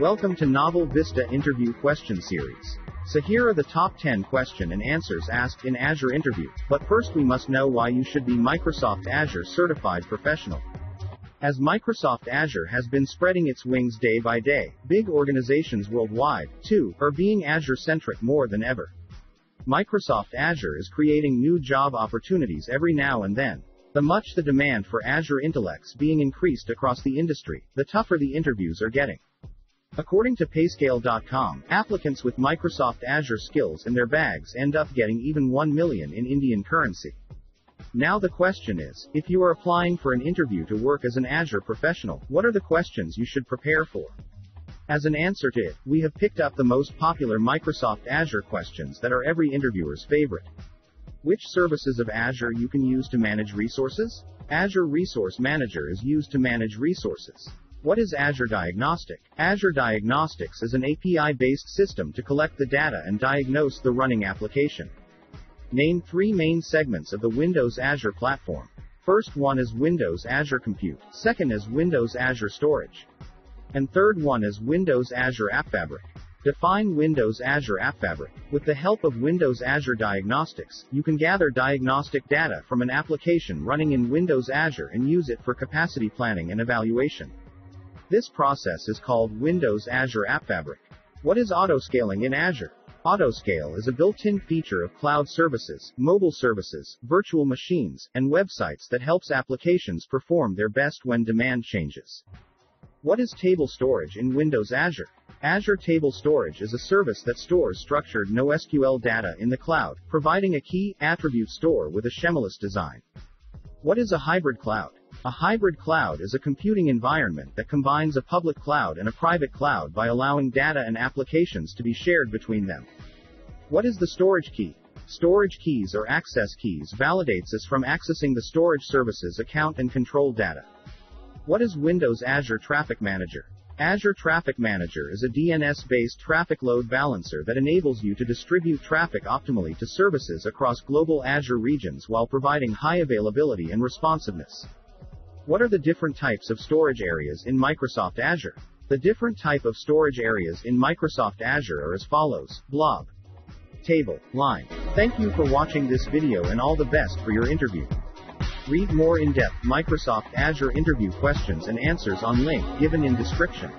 Welcome to NovelVista Interview Question Series. So here are the top 10 question and answers asked in Azure Interview, but first we must know why you should be Microsoft Azure Certified Professional. As Microsoft Azure has been spreading its wings day by day, big organizations worldwide, too, are being Azure centric more than ever. Microsoft Azure is creating new job opportunities every now and then. The much the demand for Azure intellects being increased across the industry, the tougher the interviews are getting. According to Payscale.com, applicants with Microsoft Azure skills in their bags end up getting even 1 million in Indian currency. Now the question is, if you are applying for an interview to work as an Azure professional, what are the questions you should prepare for? As an answer to it, we have picked up the most popular Microsoft Azure questions that are every interviewer's favorite. Which services of Azure you can use to manage resources? Azure Resource Manager is used to manage resources. What is Azure Diagnostic? Azure Diagnostics is an API-based system to collect the data and diagnose the running application. Name three main segments of the Windows Azure platform. First one is Windows Azure Compute, second is Windows Azure Storage, and third one is Windows Azure App Fabric. Define Windows Azure App Fabric. With the help of Windows Azure Diagnostics, you can gather diagnostic data from an application running in Windows Azure and use it for capacity planning and evaluation. This process is called Windows Azure App Fabric. What is autoscaling in Azure? Autoscale is a built-in feature of cloud services, mobile services, virtual machines, and websites that helps applications perform their best when demand changes. What is table storage in Windows Azure? Azure Table Storage is a service that stores structured NoSQL data in the cloud, providing a key attribute store with a schemaless design. What is a hybrid cloud? A hybrid cloud is a computing environment that combines a public cloud and a private cloud by allowing data and applications to be shared between them. What is the storage key? Storage keys or access keys validates us from accessing the storage services account and control data. What is Windows Azure Traffic Manager? Azure Traffic Manager is a DNS-based traffic load balancer that enables you to distribute traffic optimally to services across global Azure regions while providing high availability and responsiveness. What are the different types of storage areas in Microsoft Azure? The different type of storage areas in Microsoft Azure are as follows. Blob. Table. Line. Thank you for watching this video and all the best for your interview. Read more in-depth Microsoft Azure interview questions and answers on link given in description.